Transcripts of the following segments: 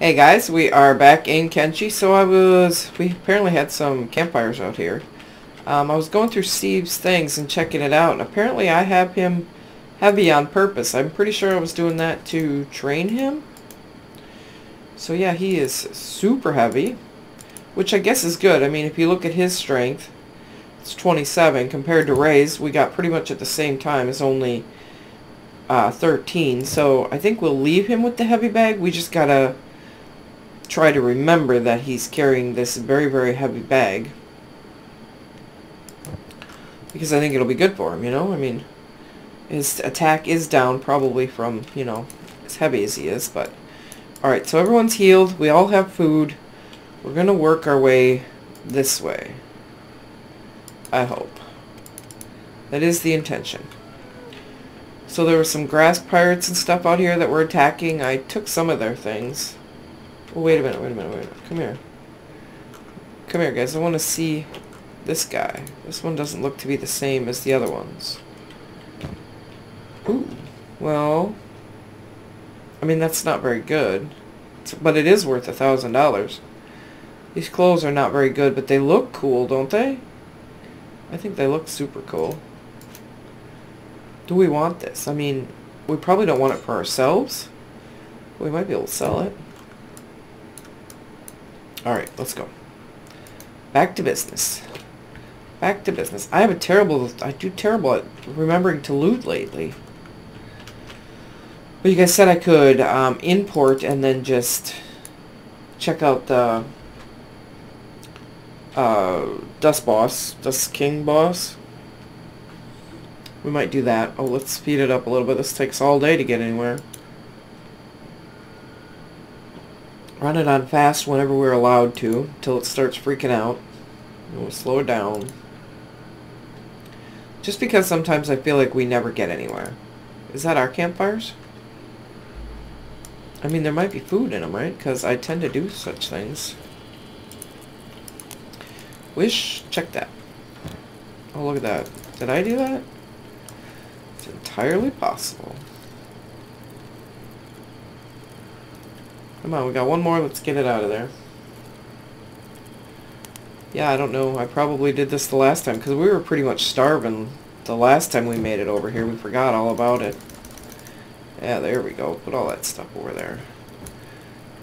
Hey guys, we are back in Kenshi. So I was, we apparently had some campfires out here. Um, I was going through Steve's things and checking it out, and apparently I have him heavy on purpose. I'm pretty sure I was doing that to train him. So yeah, he is super heavy, which I guess is good. I mean, if you look at his strength, it's 27 compared to Ray's. We got pretty much at the same time. It's only uh, 13. So I think we'll leave him with the heavy bag. We just gotta try to remember that he's carrying this very, very heavy bag. Because I think it'll be good for him, you know? I mean, his attack is down probably from, you know, as heavy as he is, but... Alright, so everyone's healed. We all have food. We're going to work our way this way. I hope. That is the intention. So there were some grass pirates and stuff out here that were attacking. I took some of their things. Oh, wait a minute, wait a minute, wait a minute. Come here. Come here, guys. I want to see this guy. This one doesn't look to be the same as the other ones. Ooh. Well, I mean, that's not very good. But it is worth a thousand dollars. These clothes are not very good, but they look cool, don't they? I think they look super cool. Do we want this? I mean, we probably don't want it for ourselves. We might be able to sell it. Alright, let's go. Back to business. Back to business. I have a terrible... I do terrible at remembering to loot lately. But you guys said I could um, import and then just check out the uh, Dust Boss, Dust King Boss. We might do that. Oh, let's speed it up a little bit. This takes all day to get anywhere. Run it on fast whenever we're allowed to, until it starts freaking out. we'll slow it down. Just because sometimes I feel like we never get anywhere. Is that our campfires? I mean, there might be food in them, right? Because I tend to do such things. Wish, check that. Oh, look at that. Did I do that? It's entirely possible. Come on, we got one more. Let's get it out of there. Yeah, I don't know. I probably did this the last time because we were pretty much starving the last time we made it over here. We forgot all about it. Yeah, there we go. Put all that stuff over there.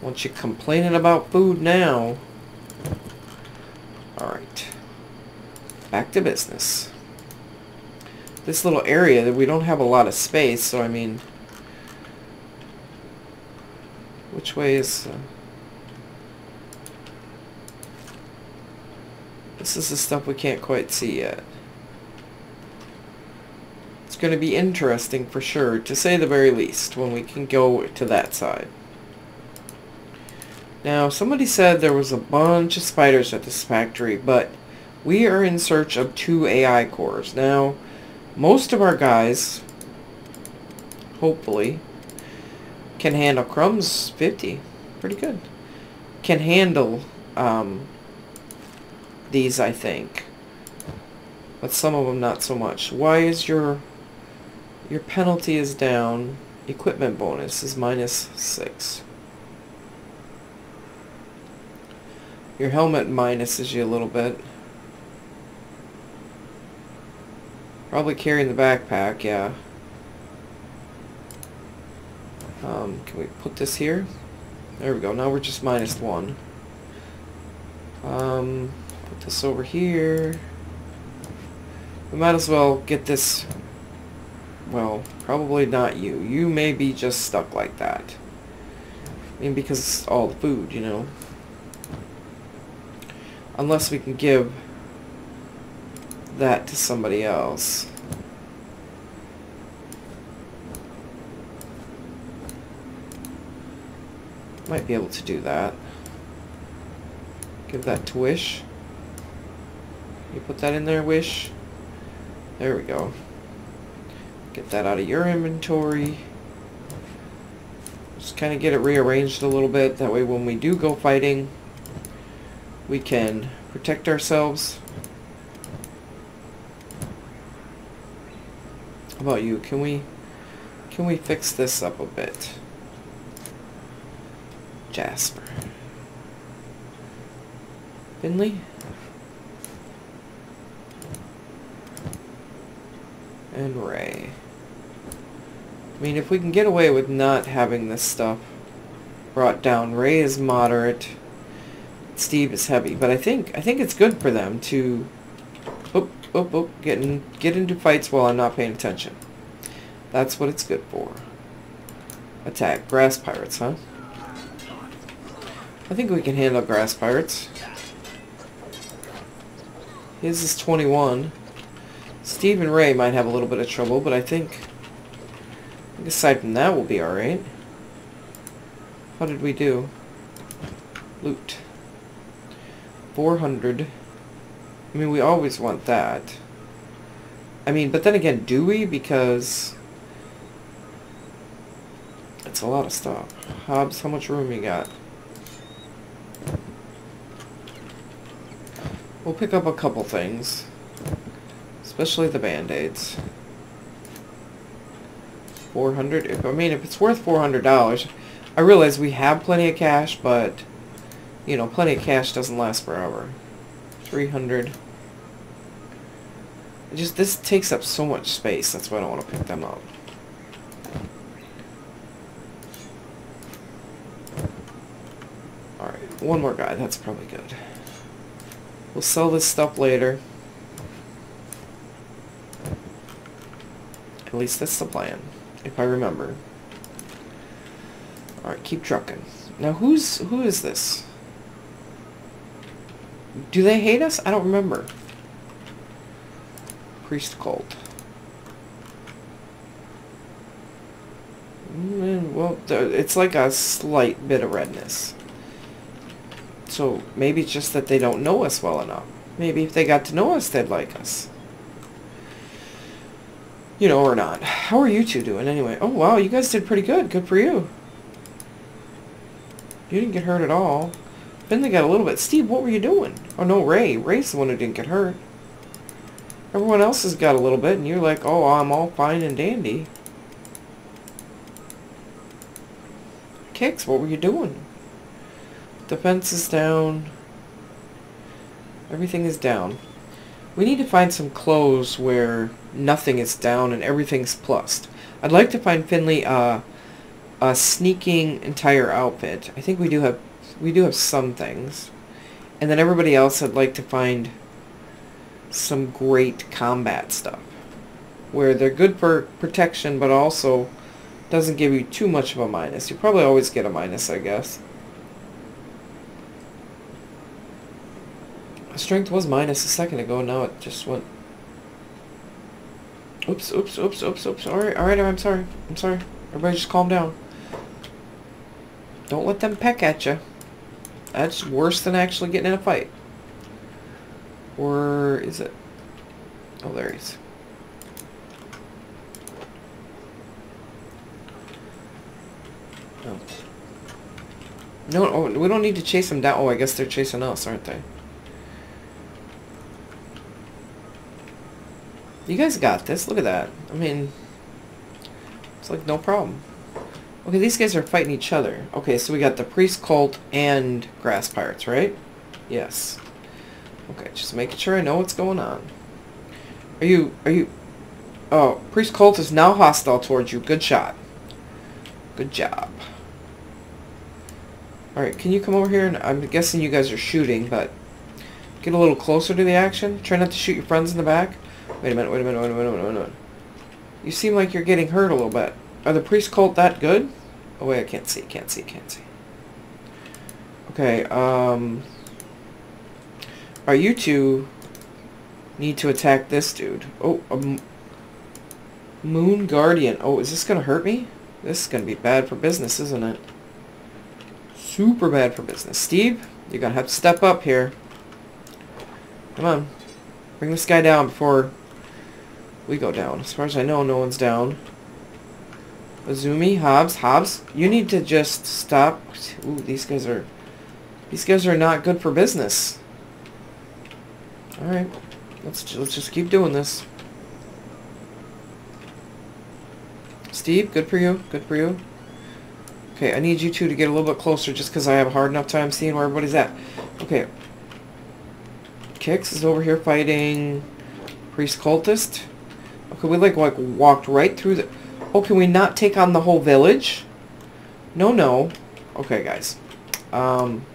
Once you complaining about food now. Alright. Back to business. This little area, that we don't have a lot of space, so I mean... Which way is... Uh, this is the stuff we can't quite see yet. It's going to be interesting for sure, to say the very least, when we can go to that side. Now, somebody said there was a bunch of spiders at this factory, but we are in search of two AI cores. Now, most of our guys, hopefully, can handle crumbs 50 pretty good. Can handle um, these I think. But some of them not so much. Why is your your penalty is down? Equipment bonus is minus 6 your helmet minuses you a little bit. Probably carrying the backpack yeah um, can we put this here? There we go. Now we're just minus one. Um, put this over here. We might as well get this... Well, probably not you. You may be just stuck like that. I mean, because it's all the food, you know. Unless we can give that to somebody else. Might be able to do that. Give that to Wish. You put that in there, Wish. There we go. Get that out of your inventory. Just kind of get it rearranged a little bit. That way when we do go fighting, we can protect ourselves. How about you? Can we can we fix this up a bit? Jasper. Finley? And Ray. I mean, if we can get away with not having this stuff brought down, Ray is moderate, Steve is heavy, but I think I think it's good for them to, oop, oop, oop, get in, get into fights while I'm not paying attention. That's what it's good for. Attack grass pirates, huh? I think we can handle grass pirates. His is 21. Steve and Ray might have a little bit of trouble, but I think, I aside from that, we'll be alright. How did we do? Loot. 400. I mean, we always want that. I mean, but then again, do we? Because it's a lot of stuff. Hobbs, how much room you got? We'll pick up a couple things. Especially the band-aids. 400 if I mean if it's worth $400 I realize we have plenty of cash but you know plenty of cash doesn't last forever 300 it just this takes up so much space that's why I don't want to pick them up alright one more guy that's probably good we'll sell this stuff later At least that's the plan, if I remember. Alright, keep trucking. Now who's who is this? Do they hate us? I don't remember. Priest cult. Mm, well, it's like a slight bit of redness. So maybe it's just that they don't know us well enough. Maybe if they got to know us, they'd like us you know, or not. How are you two doing anyway? Oh, wow, you guys did pretty good. Good for you. You didn't get hurt at all. Then they got a little bit. Steve, what were you doing? Oh, no, Ray. Ray's the one who didn't get hurt. Everyone else has got a little bit, and you're like, oh, I'm all fine and dandy. Kicks, what were you doing? Defense is down. Everything is down. We need to find some clothes where nothing is down and everything's plussed. I'd like to find Finley uh, a sneaking entire outfit. I think we do have we do have some things. And then everybody else I'd like to find some great combat stuff. Where they're good for protection but also doesn't give you too much of a minus. You probably always get a minus, I guess. Strength was minus a second ago, now it just went Oops, oops, oops, oops, oops. Alright, alright, I'm sorry. I'm sorry. Everybody just calm down. Don't let them peck at you. That's worse than actually getting in a fight. Or is it? Oh, there he is. Oh. No, oh, we don't need to chase them down. Oh, I guess they're chasing us, aren't they? You guys got this. Look at that. I mean, it's like no problem. Okay, these guys are fighting each other. Okay, so we got the priest cult and grass pirates, right? Yes. Okay, just making sure I know what's going on. Are you, are you, oh, priest cult is now hostile towards you. Good shot. Good job. Alright, can you come over here? And I'm guessing you guys are shooting, but get a little closer to the action. Try not to shoot your friends in the back. Wait a minute, wait a minute, wait a minute, wait a minute. You seem like you're getting hurt a little bit. Are the priest cult that good? Oh wait, I can't see, can't see, can't see. Okay, um... Are you two need to attack this dude? Oh, a Moon Guardian. Oh, is this gonna hurt me? This is gonna be bad for business, isn't it? Super bad for business. Steve, you're gonna have to step up here. Come on. Bring this guy down before we go down. As far as I know, no one's down. Azumi, Hobbs, Hobbs, you need to just stop. Ooh, these guys are, these guys are not good for business. All right, let's let's just keep doing this. Steve, good for you, good for you. Okay, I need you two to get a little bit closer just because I have a hard enough time seeing where everybody's at. Okay. Kix is over here fighting Priest Cultist. Okay, we like, like walked right through the... Oh, can we not take on the whole village? No, no. Okay, guys. Um,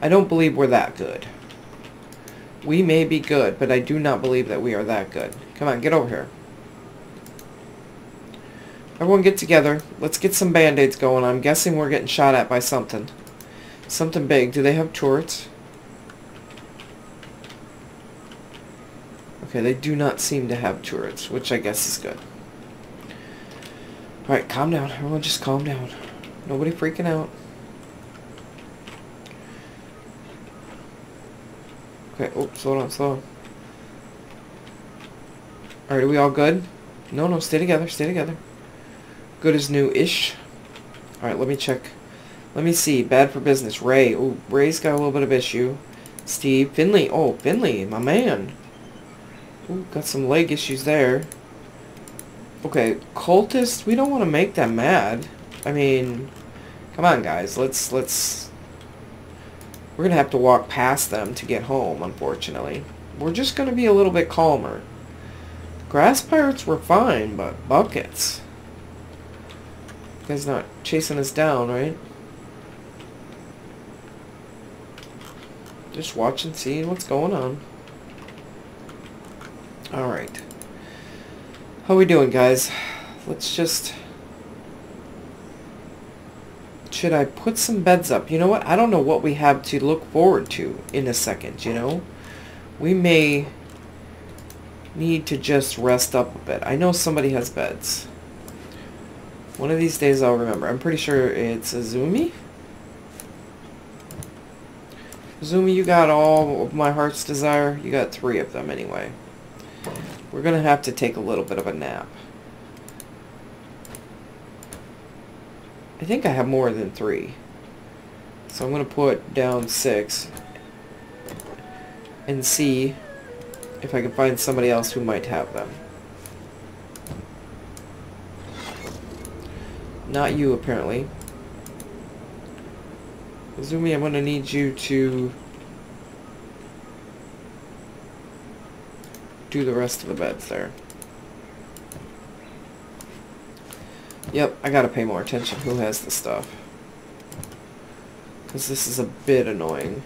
I don't believe we're that good. We may be good, but I do not believe that we are that good. Come on, get over here. Everyone get together. Let's get some band-aids going. I'm guessing we're getting shot at by something. Something big. Do they have turrets? Okay, they do not seem to have turrets, which I guess is good. Alright, calm down. Everyone just calm down. Nobody freaking out. Okay, oh, slow down, slow. Alright, are we all good? No, no, stay together, stay together. Good as new-ish. Alright, let me check. Let me see. Bad for business. Ray. Oh, Ray's got a little bit of issue. Steve. Finley. Oh, Finley, my man. Ooh, got some leg issues there. Okay, cultists, we don't want to make them mad. I mean, come on guys, let's, let's... We're going to have to walk past them to get home, unfortunately. We're just going to be a little bit calmer. Grass pirates were fine, but buckets guy's not chasing us down, right? Just watching, seeing what's going on. Alright. How we doing, guys? Let's just... Should I put some beds up? You know what? I don't know what we have to look forward to in a second, you know? We may need to just rest up a bit. I know somebody has beds. One of these days I'll remember. I'm pretty sure it's Azumi. Azumi, you got all of my heart's desire. You got three of them anyway. We're going to have to take a little bit of a nap. I think I have more than three. So I'm going to put down six and see if I can find somebody else who might have them. Not you, apparently. Azumi, I'm going to need you to do the rest of the beds there. Yep, I gotta pay more attention who has the stuff. Because this is a bit annoying.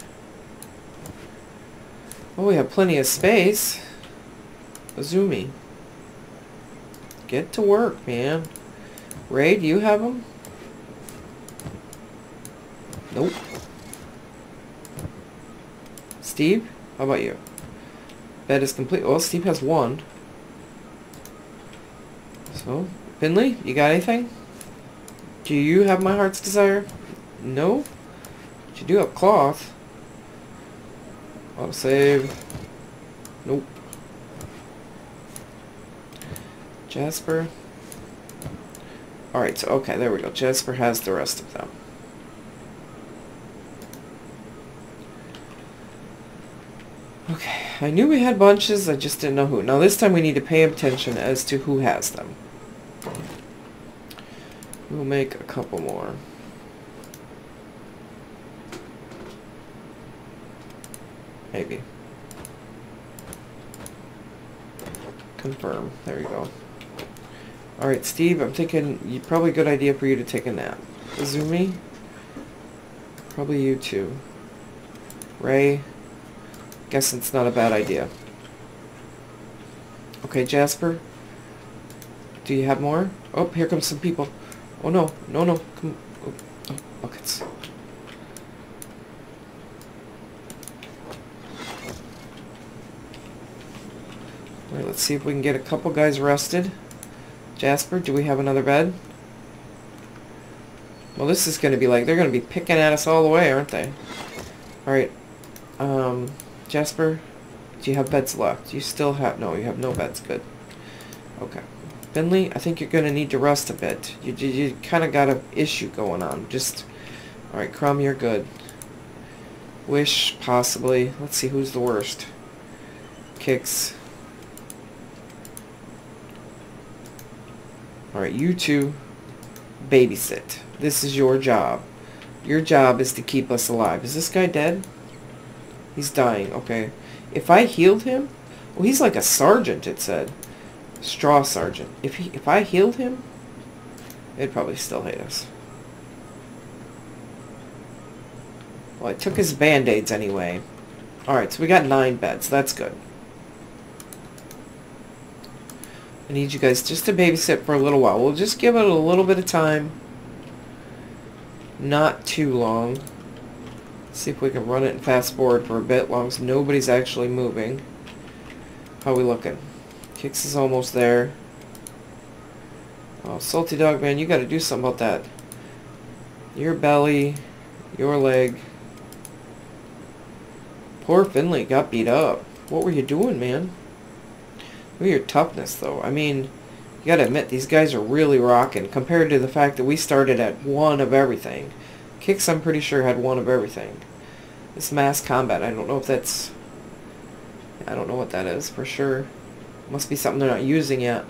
Oh, we have plenty of space. Azumi. Get to work, man. Ray, do you have them? Nope. Steve, how about you? Bed is complete. Well, Steve has one. So, Finley, you got anything? Do you have my heart's desire? No? But you do have cloth. Auto save. Nope. Jasper. Alright, so okay, there we go. Jasper has the rest of them. Okay, I knew we had bunches, I just didn't know who. Now this time we need to pay attention as to who has them. We'll make a couple more. Maybe. Confirm. There you go. Alright, Steve, I'm thinking probably a good idea for you to take a nap. Azumi? Probably you too. Ray? Guess it's not a bad idea. Okay, Jasper? Do you have more? Oh, here comes some people. Oh no, no, no. Come, oh, oh, buckets. Alright, let's see if we can get a couple guys rested. Jasper, do we have another bed? Well, this is going to be like, they're going to be picking at us all the way, aren't they? Alright. Um, Jasper, do you have beds left? You still have, no, you have no beds. Good. Okay. Finley, I think you're going to need to rest a bit. You, you, you kind of got an issue going on. Just, alright, Crumb, you're good. Wish, possibly. Let's see who's the worst. Kicks. Alright, you two babysit. This is your job. Your job is to keep us alive. Is this guy dead? He's dying. Okay. If I healed him... Well, he's like a sergeant, it said. Straw sergeant. If he, if I healed him, they'd probably still hate us. Well, I took his band-aids anyway. Alright, so we got nine beds. That's good. I need you guys just to babysit for a little while. We'll just give it a little bit of time. Not too long. See if we can run it and fast forward for a bit, long as nobody's actually moving. How we looking? Kicks is almost there. Oh, Salty Dog, man, you gotta do something about that. Your belly, your leg. Poor Finley got beat up. What were you doing, man? Look at your toughness, though. I mean, you gotta admit, these guys are really rocking compared to the fact that we started at one of everything. Kicks, I'm pretty sure, had one of everything. This mass combat, I don't know if that's... I don't know what that is, for sure. Must be something they're not using yet.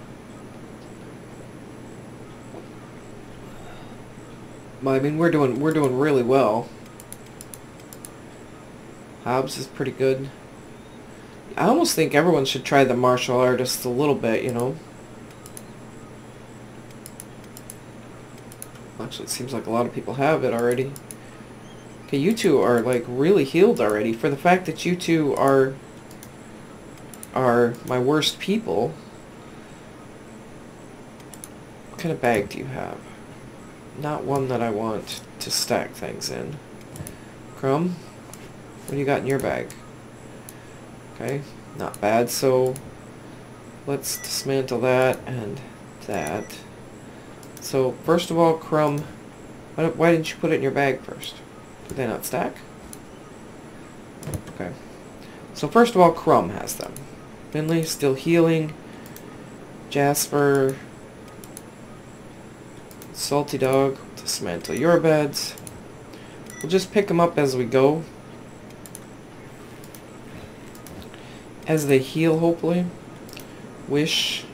But, I mean, we're doing, we're doing really well. Hobbs is pretty good. I almost think everyone should try the martial artist a little bit, you know. Actually, it seems like a lot of people have it already. Okay, you two are like really healed already. For the fact that you two are are my worst people. What kind of bag do you have? Not one that I want to stack things in. Crumb, what do you got in your bag? Okay, not bad. So let's dismantle that and that. So first of all, Crumb, why, why didn't you put it in your bag first? Did they not stack? Okay. So first of all, Crumb has them. Finley still healing. Jasper. Salty Dog. Dismantle your beds. We'll just pick them up as we go. as they heal, hopefully. Wish.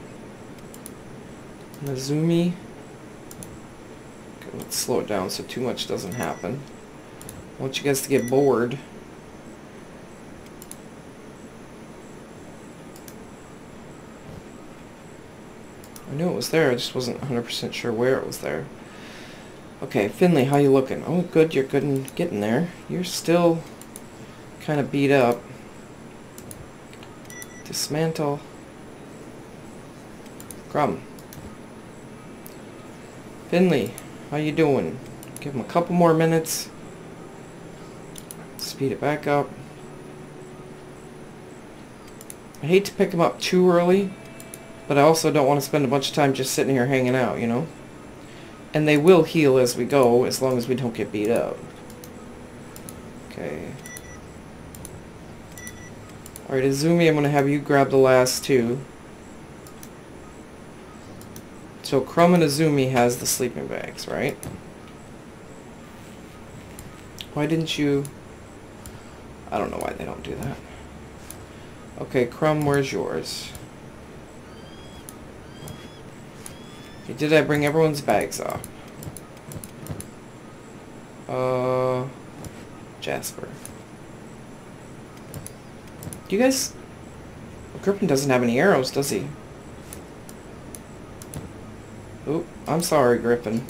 Nazumi. Let's slow it down so too much doesn't happen. I want you guys to get bored. I knew it was there, I just wasn't 100% sure where it was there. Okay, Finley, how you looking? Oh, good, you're good in getting there. You're still kind of beat up. Dismantle. Crumb. Finley, how you doing? Give him a couple more minutes. Speed it back up. I hate to pick him up too early, but I also don't want to spend a bunch of time just sitting here hanging out, you know? And they will heal as we go, as long as we don't get beat up. Okay. Alright, Azumi, I'm going to have you grab the last two. So Crumb and Azumi has the sleeping bags, right? Why didn't you... I don't know why they don't do that. Okay, Crumb, where's yours? Okay, did I bring everyone's bags off? Uh... Jasper. Do you guys... Well, Griffin doesn't have any arrows, does he? Oop, I'm sorry, Griffin.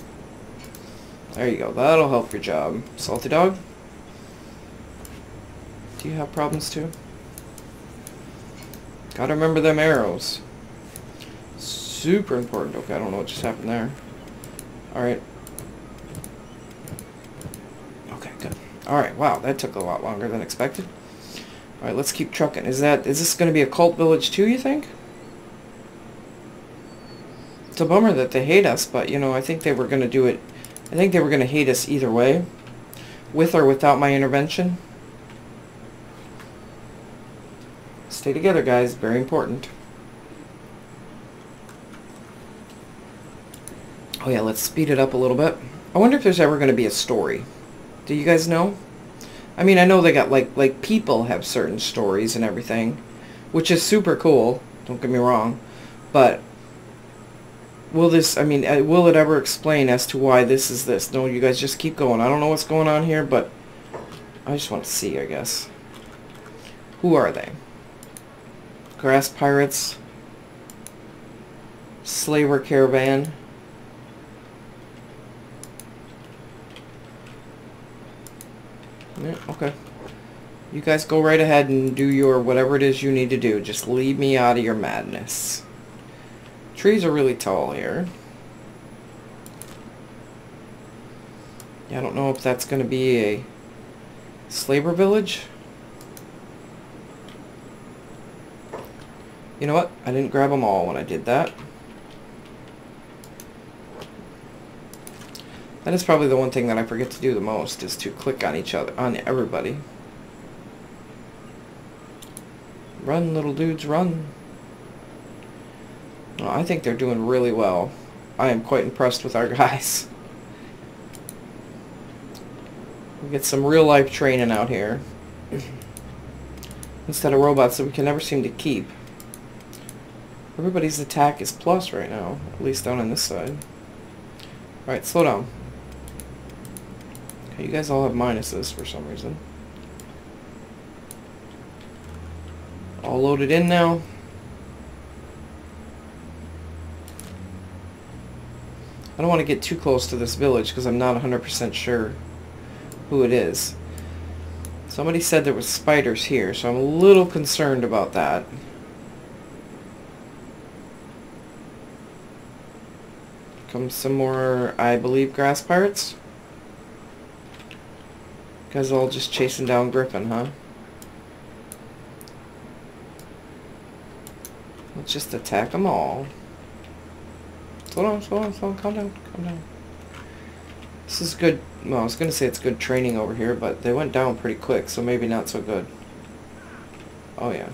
There you go. That'll help your job. Salty Dog? Do you have problems too? Gotta remember them arrows. Super important. Okay, I don't know what just happened there. Alright. Okay, good. Alright, wow, that took a lot longer than expected. Alright, let's keep trucking. Is that is this gonna be a cult village too, you think? It's a bummer that they hate us, but you know, I think they were gonna do it I think they were gonna hate us either way. With or without my intervention. Stay together guys, very important. Oh yeah, let's speed it up a little bit. I wonder if there's ever going to be a story. Do you guys know? I mean, I know they got like like people have certain stories and everything, which is super cool. Don't get me wrong, but will this, I mean, uh, will it ever explain as to why this is this? No, you guys just keep going. I don't know what's going on here, but I just want to see, I guess. Who are they? Grass Pirates. Slaver Caravan. Yeah, okay. You guys go right ahead and do your whatever it is you need to do. Just leave me out of your madness. Trees are really tall here. Yeah, I don't know if that's going to be a slaver village. You know what? I didn't grab them all when I did that. That is probably the one thing that I forget to do the most, is to click on each other, on everybody. Run, little dudes, run. Well, I think they're doing really well. I am quite impressed with our guys. We get some real life training out here. Instead of robots that we can never seem to keep. Everybody's attack is plus right now, at least down on this side. Alright, slow down. Okay, you guys all have minuses for some reason. All loaded in now. I don't want to get too close to this village because I'm not 100% sure who it is. Somebody said there was spiders here, so I'm a little concerned about that. Comes some more, I believe, grass pirates. Guys all just chasing down Griffin, huh? Let's just attack them all. Slow down, slow down, slow down, calm down, calm down. This is good, well I was going to say it's good training over here, but they went down pretty quick, so maybe not so good. Oh yeah.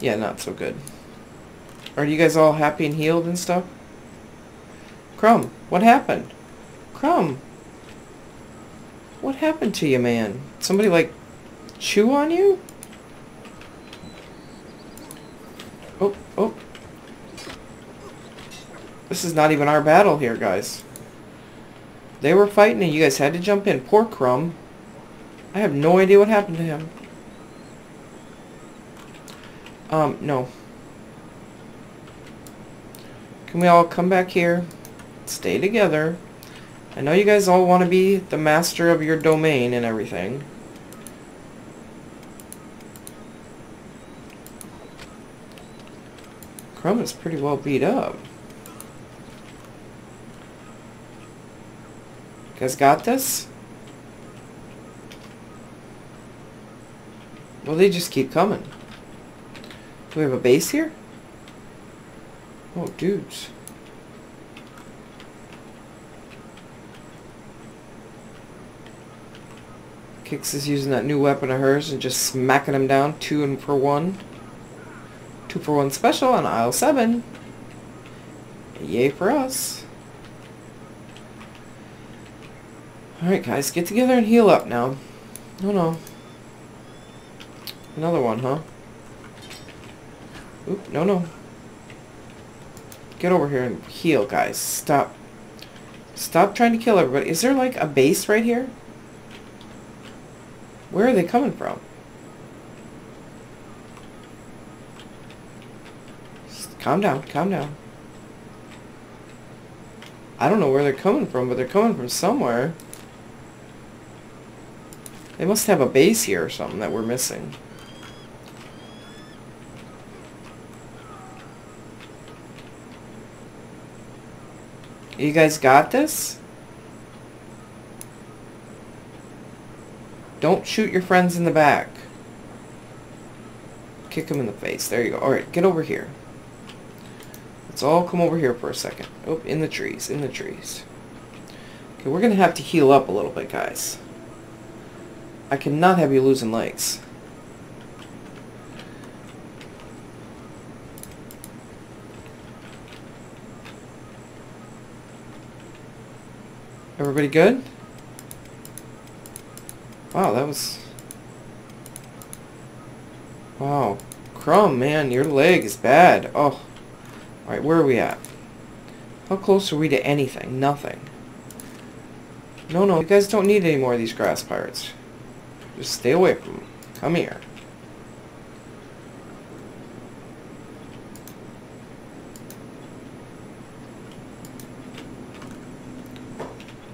Yeah, not so good. Are you guys all happy and healed and stuff? Crumb, what happened? Crumb, what happened to you, man? Somebody, like, chew on you? Oh, oh. This is not even our battle here, guys. They were fighting and you guys had to jump in. Poor Crumb. I have no idea what happened to him. Um, no. Can we all come back here? Stay together. I know you guys all want to be the master of your domain and everything. Crumb is pretty well beat up. Guys got this? Well, they just keep coming. Do we have a base here? Oh, dudes. Kix is using that new weapon of hers and just smacking them down two and for one. Two for one special on aisle seven. Yay for us. Alright guys, get together and heal up now. No, no. Another one, huh? Oop, no, no. Get over here and heal, guys. Stop. Stop trying to kill everybody. Is there, like, a base right here? Where are they coming from? Calm down, calm down. I don't know where they're coming from, but they're coming from somewhere. They must have a base here or something that we're missing. You guys got this? Don't shoot your friends in the back. Kick them in the face. There you go. Alright, get over here. Let's all come over here for a second. Oh, in the trees, in the trees. Okay, we're going to have to heal up a little bit, guys. I cannot have you losing legs. Everybody good? Wow, that was... Wow. Crumb, man, your leg is bad. Oh. Alright, where are we at? How close are we to anything? Nothing. No, no, you guys don't need any more of these grass pirates. Just stay away from them. Come here.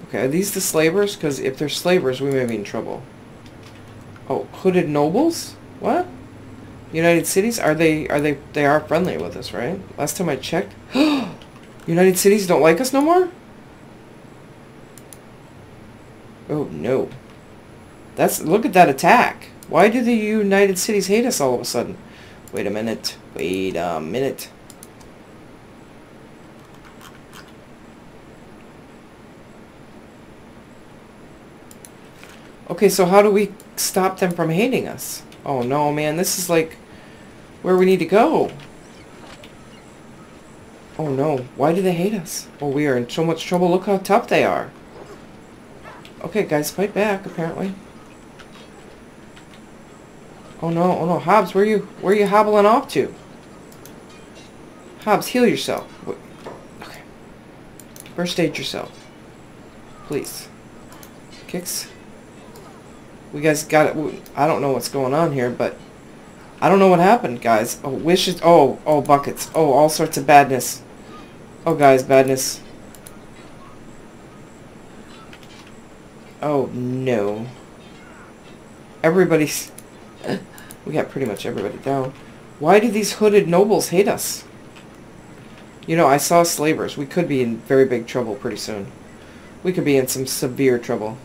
Okay, are these the slavers? Because if they're slavers, we may be in trouble. Oh, hooded nobles? What? United Cities? Are they, are they, they are friendly with us, right? Last time I checked. United Cities don't like us no more? Oh, no. That's, look at that attack. Why do the United Cities hate us all of a sudden? Wait a minute. Wait a minute. Okay, so how do we stop them from hating us? Oh no, man, this is like where we need to go. Oh no, why do they hate us? Oh, we are in so much trouble. Look how tough they are. Okay, guys, fight back, apparently. Oh no, oh no, Hobbs, where you where you hobbling off to? Hobbs, heal yourself. Okay. First aid yourself. Please. Kicks. We guys got it. I don't know what's going on here, but I don't know what happened, guys. Oh, wishes. Oh, oh, buckets. Oh, all sorts of badness. Oh, guys, badness. Oh, no. Everybody's... we got pretty much everybody down. Why do these hooded nobles hate us? You know, I saw slavers. We could be in very big trouble pretty soon. We could be in some severe trouble.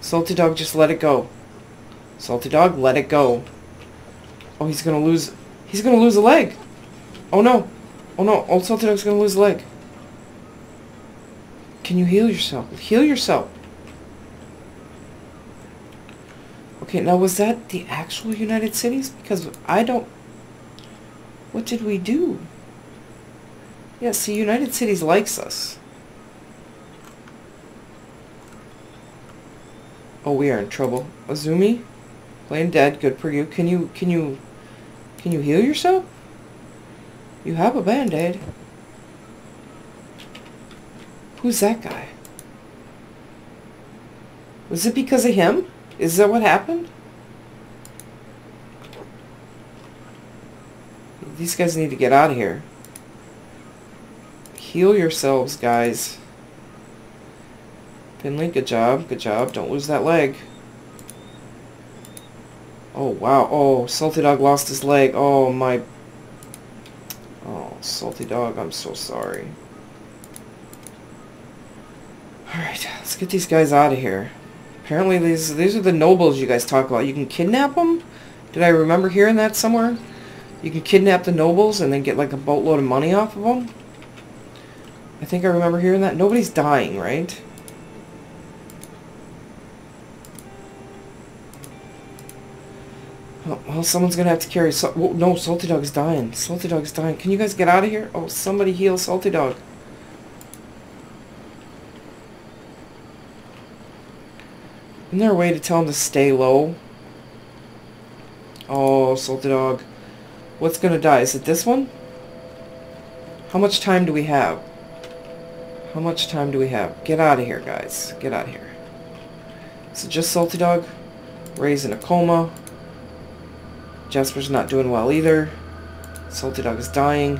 Salty Dog, just let it go. Salty Dog, let it go. Oh, he's gonna lose... He's gonna lose a leg! Oh no! Oh no, old Salty Dog's gonna lose a leg. Can you heal yourself? Heal yourself! Okay, now was that the actual United Cities? Because I don't... What did we do? Yeah, see, United Cities likes us. Oh, we are in trouble. Azumi? Playing dead. Good for you. Can you, can you, can you heal yourself? You have a band-aid. Who's that guy? Was it because of him? Is that what happened? These guys need to get out of here. Heal yourselves, guys. Finley, good job, good job. Don't lose that leg. Oh, wow. Oh, Salty Dog lost his leg. Oh, my... Oh, Salty Dog, I'm so sorry. Alright, let's get these guys out of here. Apparently these these are the nobles you guys talk about. You can kidnap them? Did I remember hearing that somewhere? You can kidnap the nobles and then get like a boatload of money off of them? I think I remember hearing that. Nobody's dying, right? Well, someone's gonna have to carry... So no, Salty Dog's dying. Salty Dog's dying. Can you guys get out of here? Oh, somebody heal Salty Dog. Isn't there a way to tell him to stay low? Oh, Salty Dog. What's gonna die? Is it this one? How much time do we have? How much time do we have? Get out of here, guys. Get out of here. Is it just Salty Dog? Ray's in a coma. Jasper's not doing well either. Salty Dog is dying.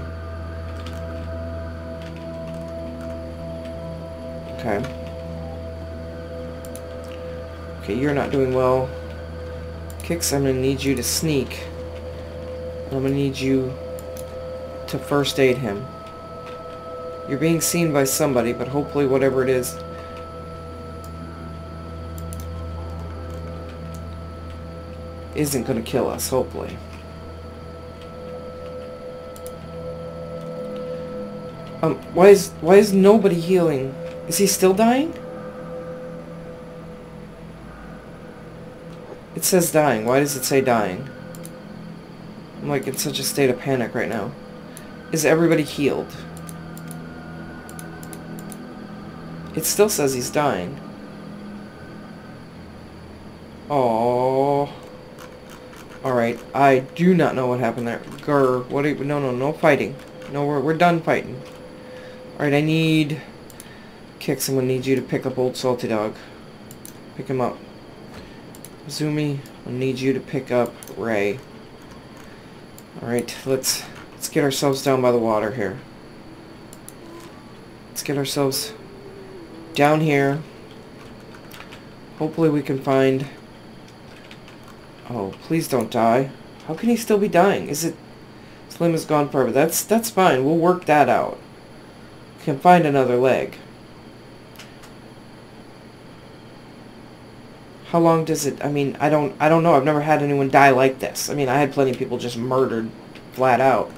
Okay. Okay, you're not doing well. Kicks, I'm going to need you to sneak. I'm going to need you to first aid him. You're being seen by somebody, but hopefully whatever it is, isn't going to kill us, hopefully. Um, why is, why is nobody healing? Is he still dying? It says dying. Why does it say dying? I'm like in such a state of panic right now. Is everybody healed? It still says he's dying. Oh. Alright, I do not know what happened there. Grr, what you, no, no, no fighting. No, we're, we're done fighting. Alright, I need... Kicks, I'm gonna need you to pick up Old Salty Dog. Pick him up. Zumi, I need you to pick up Ray. Alright, let's let's get ourselves down by the water here. Let's get ourselves down here. Hopefully we can find... Oh, please don't die. How can he still be dying? Is it... Slim is gone forever. That's, that's fine. We'll work that out. Can find another leg. How long does it... I mean, I don't I don't know. I've never had anyone die like this. I mean, I had plenty of people just murdered flat out.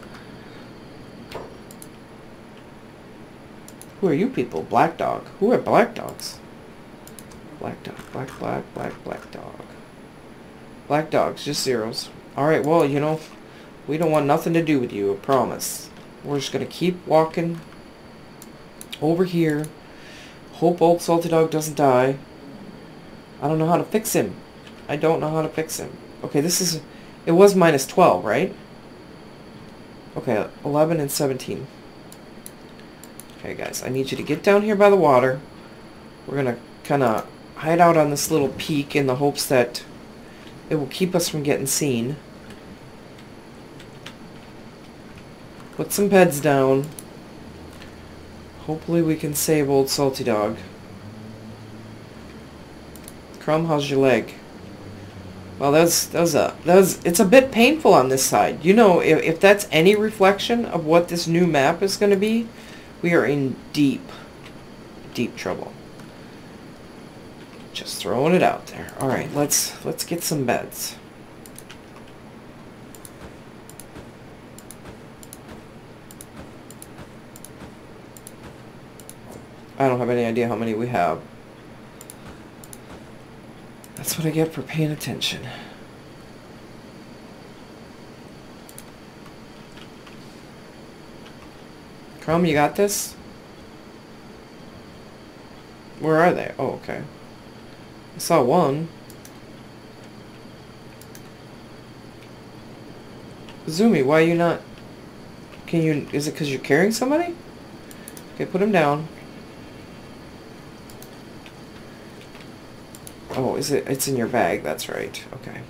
Who are you people? Black dog. Who are black dogs? Black dog. Black, black, black, black dog. Black dogs. Just zeros. Alright, well, you know, we don't want nothing to do with you, I promise. We're just going to keep walking over here. Hope old salty dog doesn't die. I don't know how to fix him. I don't know how to fix him. Okay, this is... It was minus 12, right? Okay, 11 and 17. Okay, guys, I need you to get down here by the water. We're going to kind of hide out on this little peak in the hopes that it will keep us from getting seen. Put some beds down. Hopefully we can save old Salty Dog. How's your leg? Well, that's that's a that's it's a bit painful on this side. You know, if if that's any reflection of what this new map is going to be, we are in deep, deep trouble. Just throwing it out there. All right, let's let's get some beds. I don't have any idea how many we have. That's what I get for paying attention. Chrome, you got this? Where are they? Oh, okay. I saw one. Zumi, why are you not... Can you... Is it because you're carrying somebody? Okay, put him down. Oh, is it? It's in your bag. That's right. Okay.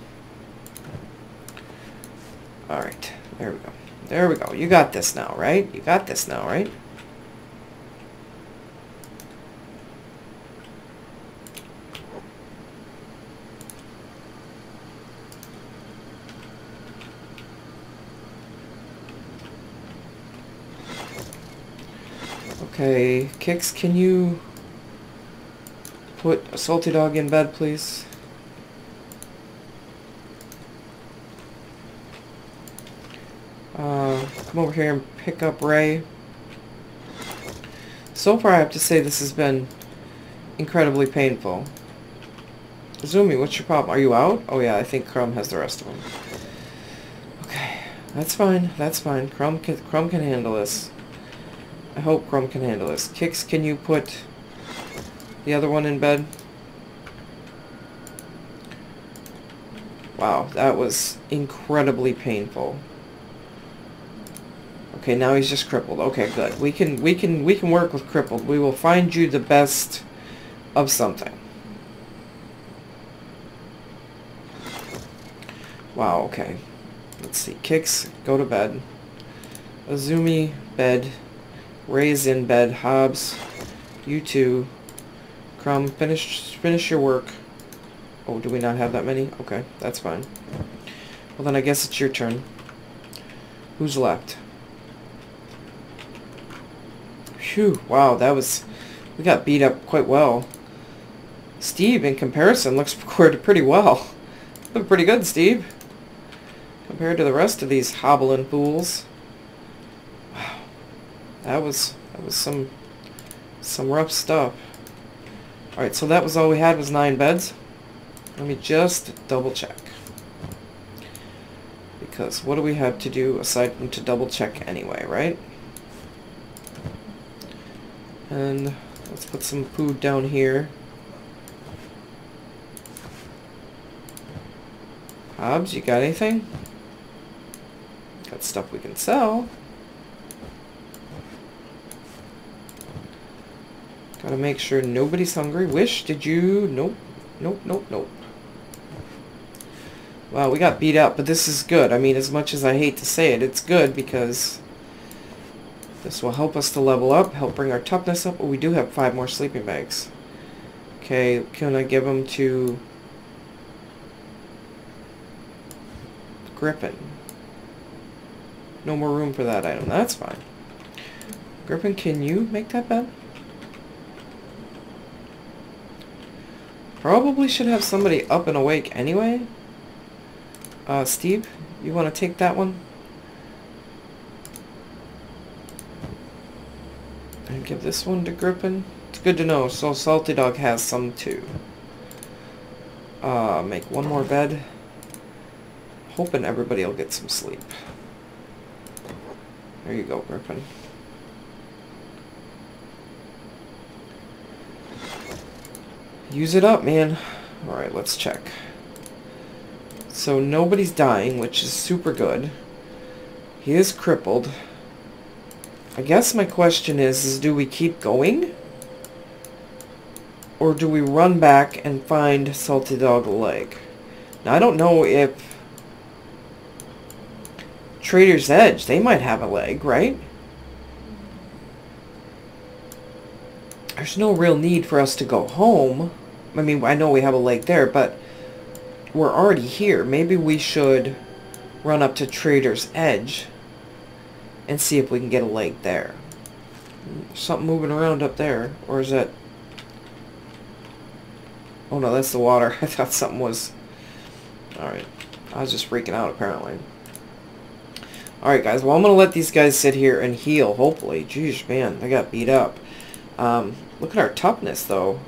All right. There we go. There we go. You got this now, right? You got this now, right? Okay, Kicks, can you put a salty dog in bed, please? Uh, come over here and pick up Ray. So far, I have to say this has been incredibly painful. Zumi, what's your problem? Are you out? Oh yeah, I think Crumb has the rest of them. Okay, that's fine. That's fine. Crumb can, Crumb can handle this. I hope Crumb can handle this. Kicks, can you put the other one in bed. Wow, that was incredibly painful. Okay, now he's just crippled. Okay, good. We can we can we can work with crippled. We will find you the best of something. Wow, okay. Let's see. Kicks, go to bed. Azumi, bed. Ray's in bed. Hobbs, you two. Crumb, finish, finish your work. Oh, do we not have that many? Okay, that's fine. Well, then I guess it's your turn. Who's left? Phew, wow, that was... We got beat up quite well. Steve, in comparison, looks pretty well. Look pretty good, Steve. Compared to the rest of these hobbling fools. Wow. That was... That was some... Some rough stuff. Alright, so that was all we had was nine beds. Let me just double check. Because what do we have to do aside from to double check anyway, right? And let's put some food down here. Hobbs, you got anything? Got stuff we can sell. Gotta make sure nobody's hungry. Wish, did you? Nope. Nope, nope, nope. Wow, we got beat up, but this is good. I mean, as much as I hate to say it, it's good because this will help us to level up, help bring our toughness up. But we do have five more sleeping bags. Okay, can I give them to Griffin? No more room for that item. That's fine. Griffin, can you make that bed? Probably should have somebody up and awake anyway. Uh, Steve, you want to take that one? And give this one to Griffin. It's good to know. So Salty Dog has some too. Uh, make one more bed. Hoping everybody will get some sleep. There you go, Griffin. Use it up, man. Alright, let's check. So nobody's dying, which is super good. He is crippled. I guess my question is, is do we keep going? Or do we run back and find Salty Dog leg? Now, I don't know if Trader's Edge, they might have a leg, right? There's no real need for us to go home. I mean, I know we have a lake there, but we're already here. Maybe we should run up to Trader's Edge and see if we can get a lake there. Something moving around up there. Or is that... Oh no, that's the water. I thought something was... Alright. I was just freaking out, apparently. Alright, guys. Well, I'm going to let these guys sit here and heal, hopefully. Jeez, man. They got beat up. Um, look at our toughness, though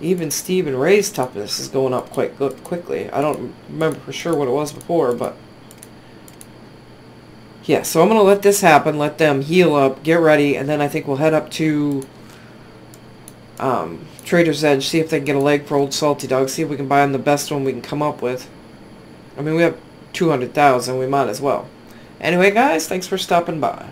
even Steve and Ray's toughness is going up quite good, quickly. I don't remember for sure what it was before, but... Yeah, so I'm going to let this happen, let them heal up, get ready, and then I think we'll head up to um, Trader's Edge, see if they can get a leg for Old Salty Dog, see if we can buy them the best one we can come up with. I mean, we have 200,000, we might as well. Anyway, guys, thanks for stopping by.